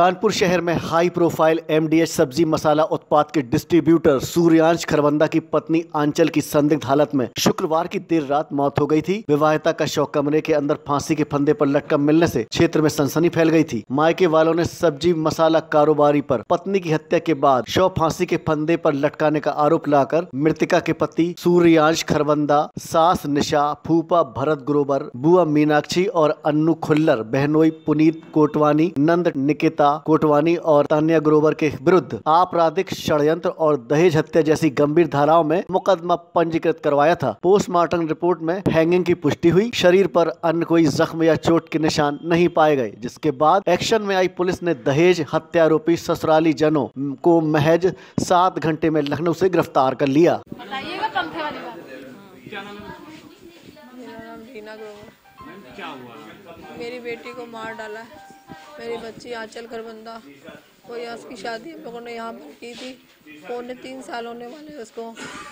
कानपुर शहर में high profile MDH सब्ज़ी मसाला उत्पाद के डिस्ट्रीब्यूटर सूर्यांश खरवंदा की पत्नी आंचल की संदिग्ध हालत में शुक्रवार की देर रात मौत हो गई थी। विवाहिता का शव कमरे के अंदर फांसी के फंदे पर लटका मिलने से क्षेत्र में सनसनी फैल गई थी। मायके वालों ने सब्ज़ी मसाला कारोबारी पर पत्नी की हत्या के बाद शव फांसी के फंदे पर लटकाने का आरोप लाकर मृतिका के पति सूर्यांश खरवंदा सास निशा, फूफा भरत ग्रोवर बुआ मीनाक्षी और अन्नू खुल्लर, बहनोई पुनीत कोटवानी, नंद निकिता कोटवानी और तान्या ग्रोवर के विरुद्ध आपराधिक षडयंत्र और दहेज हत्या जैसी गंभीर धाराओं में मुकदमा पंजीकृत करवाया था। पोस्टमार्टम रिपोर्ट में हैंगिंग की पुष्टि हुई। शरीर पर अन्य कोई जख्म या चोट के निशान नहीं पाए गए जिसके बाद एक्शन में आई पुलिस ने दहेज हत्यारोपी ससुराली जनों को महज सात घंटे में लखनऊ से गिरफ़्तार कर लिया। मेरा नाम रीना ग्रोवर। क्या हुआ? मेरी बेटी को मार डाला। है मेरी बच्ची आंचल खरबंदा वो यहाँ उसकी शादी हम लोगों ने यहाँ पर की थी। पौने तीन साल होने वाले उसको।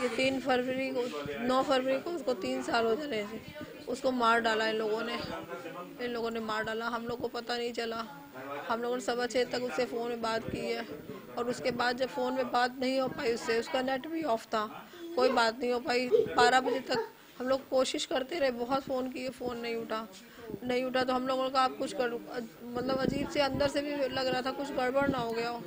ये तीन फरवरी को, नौ फरवरी को उसको तीन साल हो जाने थे उसको मार डाला इन लोगों ने। इन लोगों ने मार डाला। हम लोग को पता नहीं चला। हम लोगों ने सवा छः तक उससे फ़ोन में बात की है। और उसके बाद जब फ़ोन में बात नहीं हो पाई उससे, उसका नेट भी ऑफ़ था। कोई बात नहीं हो पाई। बारह बजे तक हम लोग कोशिश करते रहे। बहुत फ़ोन किए, फ़ोन नहीं उठा। नहीं उठा तो हम लोगों का आप कुछ कर। मतलब अजीब से अंदर से भी लग रहा था कुछ गड़बड़ ना हो गया हो।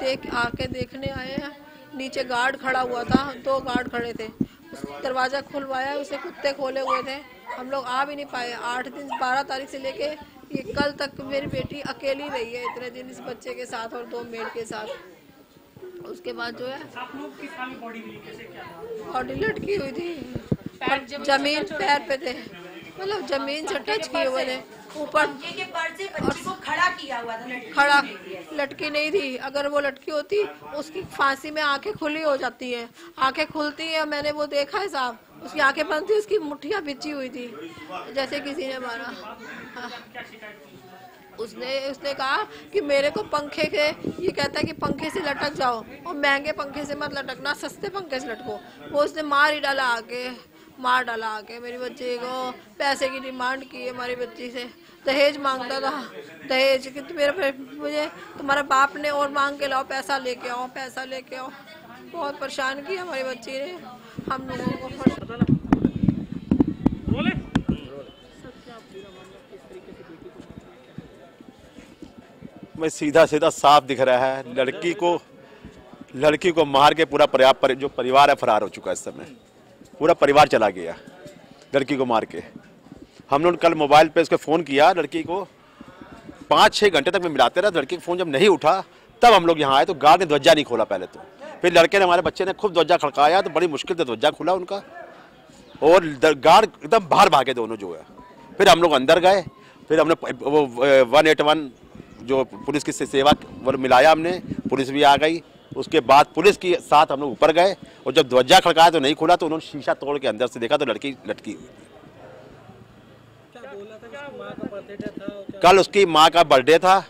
देख आके देखने आए हैं। नीचे गार्ड खड़ा हुआ था दो गार्ड खड़े थे। उस दरवाज़ा खुलवाया उसने कुत्ते खोले हुए थे। हम लोग आ भी नहीं पाए। आठ दिन बारह तारीख से लेके ये कल तक मेरी बेटी अकेली रही है इतने दिन इस बच्चे के साथ और दो मेड के साथ। उसके बाद जो है बॉडी लटकी हुई थी। ज़मीन पैर पे थे। मतलब ज़मीन से टच किए हुए थे ऊपर खड़ा किया हुआ था खड़ा। लटकी नहीं थी। अगर वो लटकी होती उसकी फांसी में आँखें खुली हो जाती हैं। आँखें खुलती हैं मैंने वो देखा है साहब। उसकी आँखें बंद थी उसकी मुठ्ठियाँ बिछी हुई थी। जैसे किसी ने मारा। हाँ। उसने उसने कहा कि मेरे को पंखे के ये कहता है कि पंखे से लटक जाओ। और महँगे पंखे से मत लटकना सस्ते पंखे से लटको। वो उसने मार ही डाला आके मार डाला आके मेरी बच्ची को। पैसे की डिमांड की है हमारी बच्ची से। दहेज माँगता था। दहेज कि मेरे मुझे तुम्हारे बाप ने और मांग के लाओ पैसा लेके आओ पैसा लेके आओ। बहुत परेशान किया हमारी बच्ची ने। हम लोगों को मैं सीधा सीधा साफ़ दिख रहा है। लड़की को लड़की को मार के पूरा पर्याप्त पर, जो परिवार है फरार हो चुका है इस समय। पूरा परिवार चला गया, लड़की को मार के। हम लोग कल मोबाइल पे उसको फ़ोन किया, लड़की को। पाँच छः घंटे तक मैं मिलाते रहा, लड़की का फ़ोन जब नहीं उठा, तब हम लोग यहाँ आए तो गार्ड ने ध्वजा नहीं खोला पहले तो। फिर लड़के ने हमारे बच्चे ने खूब ध्वजा खड़काया तो बड़ी मुश्किल से ध्वजा खुला उनका। और गार्ड एकदम बाहर भागे दोनों जो है। फिर हम लोग अंदर गए, फिर हमने वो वन एट वन जो पुलिस की सेवा मिलाया हमने, पुलिस भी आ गई। उसके बाद पुलिस के साथ हम लोग ऊपर गए और जब ध्वजा खड़काया तो नहीं खुला तो उन्होंने शीशा तोड़ के अंदर से देखा तो लड़की लटकी हुई कल उसकी माँ का बर्थडे था।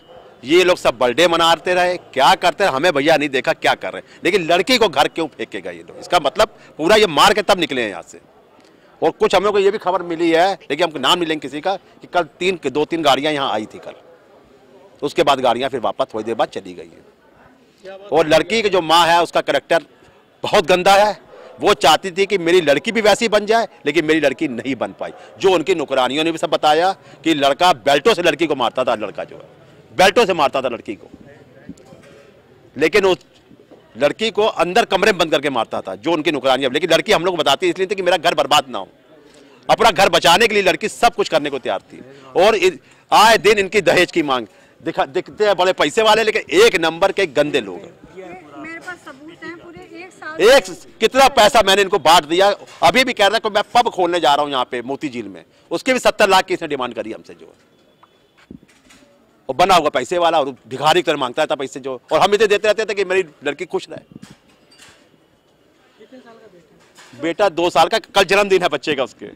ये लोग सब बर्थडे मनाते रहे। क्या करते रहे हमें भैया नहीं देखा क्या कर रहे लेकिन लड़की को घर क्यों फेंकेगा ये लोग? इसका मतलब पूरा ये मार के तब निकले हैं यहाँ से। और कुछ हम लोग को ये भी खबर मिली है लेकिन हमको नाम मिलेंगे किसी का कि कल तीन दो तीन गाड़ियाँ यहाँ आई थी कल। उसके बाद गाड़ियाँ फिर वापस थोड़ी देर बाद चली गई है। और लड़की की जो माँ है, उसका करेक्टर बहुत गंदा है। वो चाहती थी कि मेरी लड़की भी वैसी बन जाए, लेकिन मेरी लड़की नहीं बन पाई। जो उनकी नौकरानियों ने भी सब बताया कि लड़का बेल्टों से लड़की को मारता था, लड़का जो है, बेल्टों से मारता था लड़की को। लेकिन उस लड़की को अंदर कमरे में बंद करके मारता था, जो उनकी नौकरानियाँ। लेकिन लड़की हम लोग बताती इसलिए थी कि मेरा घर बर्बाद ना हो। अपना घर बचाने के लिए लड़की सब कुछ करने को तैयार थी। और आए दिन इनकी दहेज की मांग। दिखा दिखते हैं बड़े पैसे वाले लेकिन एक नंबर के गंदे लोग हैं। एक कितना पैसा मैंने इनको बांट दिया। अभी भी कह रहा है मैं पब खोलने जा रहा हूँ यहाँ पे मोती झील में। उसके भी सत्तर लाख की इसने डिमांड करी हमसे जो। और बना हुआ पैसे वाला और भिखारी तरह माँगता था पैसे जो। और हम इसे देते रहते थे कि मेरी लड़की खुश रहे। बेटा दो साल का कल जन्मदिन है बच्चे का उसके।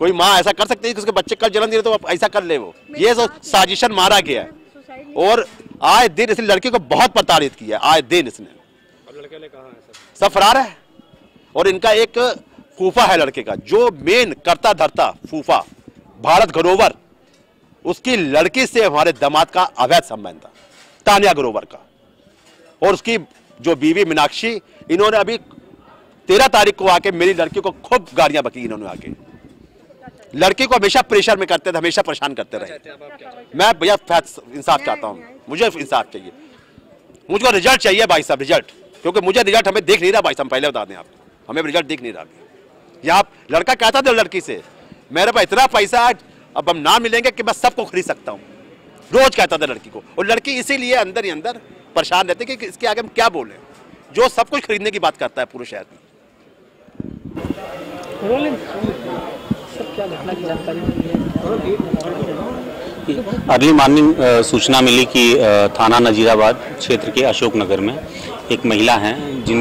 कोई माँ ऐसा कर सकती है कि उसके बच्चे कल जन्मदिन तो ऐसा कर ले वो। ये तो साजिशन मारा गया। है और आए दिन इसने लड़के को बहुत प्रताड़ित किया आए दिन इसने। लड़के ने कहा है सब फरार है। और इनका एक फूफा है लड़के का जो मेन करता धरता फूफा भारत घरोवर उसकी लड़की से हमारे दामाद का अवैध संबंध था तानिया ग्रोवर का। और उसकी जो बीवी मीनाक्षी इन्होंने अभी तेरह तारीख को आके मेरी लड़की को खूब गालियाँ बकी इन्होंने आके। लड़की को हमेशा प्रेशर में करते थे हमेशा परेशान करते रहे। मैं भैया इंसाफ चाहता हूँ। मुझे इंसाफ चाहिए। मुझको रिज़ल्ट चाहिए भाई साहब रिज़ल्ट क्योंकि मुझे रिज़ल्ट हमें दिख नहीं रहा भाई साहब पहले बता दें आप। हमें रिज़ल्ट दिख नहीं रहा अभी। यहाँ लड़का कहता था लड़की से मेरे पास इतना पैसा है अब हम ना मिलेंगे कि मैं सबको खरीद सकता हूँ। रोज कहता था लड़की को। और लड़की इसीलिए अंदर ही अंदर परेशान रहती कि इसके आगे हम क्या बोले। जो सब कुछ खरीदने की बात करता है पूरे शहर में। अर्ली मॉर्निंग सूचना मिली कि थाना नजीराबाद क्षेत्र के अशोक नगर में एक महिला हैं जिन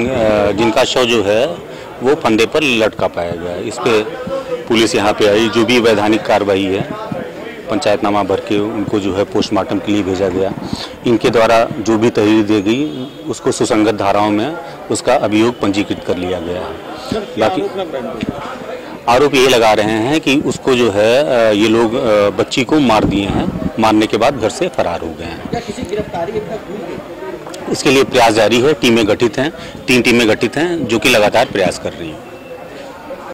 जिनका शव जो है वो फंदे पर लटका पाया गया है। इस पर पुलिस यहाँ पे आई। जो भी वैधानिक कार्रवाई है पंचायतनामा भर के उनको जो है पोस्टमार्टम के लिए भेजा गया। इनके द्वारा जो भी तहरीर दी गई उसको सुसंगत धाराओं में उसका अभियोग पंजीकृत कर लिया गया है। बाकी आरोप ये लगा रहे हैं कि उसको जो है ये लोग बच्ची को मार दिए हैं। मारने के बाद घर से फरार हो गए हैं। इसके लिए प्रयास जारी है। टीमें गठित हैं। तीन टीमें गठित हैं जो कि लगातार प्रयास कर रही हैं।